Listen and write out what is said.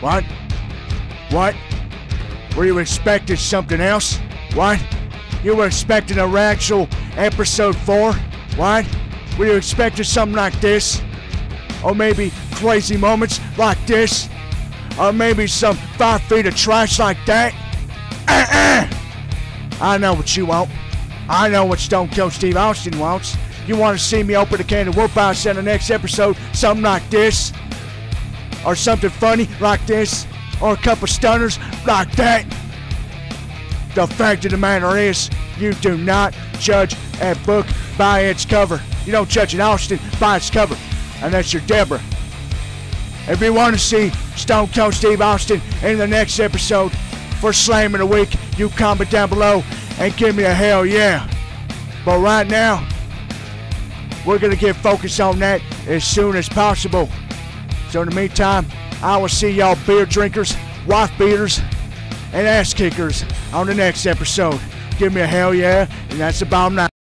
What? What? Were you expecting something else? What? You were expecting a actual episode 4? What? Were you expecting something like this? Or maybe crazy moments like this? Or maybe some five feet of trash like that? Uh-uh. I know what you want. I know what Stone Cold Steve Austin wants. You want to see me open a can of whoop house in the next episode, something like this? Or something funny like this? Or a couple stunners like that? The fact of the matter is, you do not judge a book by its cover. You don't judge an Austin by its cover. And that's your Deborah. If you want to see Stone Cold Steve Austin in the next episode for Slam of the Week, you comment down below and give me a hell yeah. But right now, we're going to get focused on that as soon as possible. So in the meantime, I will see y'all beer drinkers, wife beaters, and ass kickers on the next episode. Give me a hell yeah, and that's bottom line.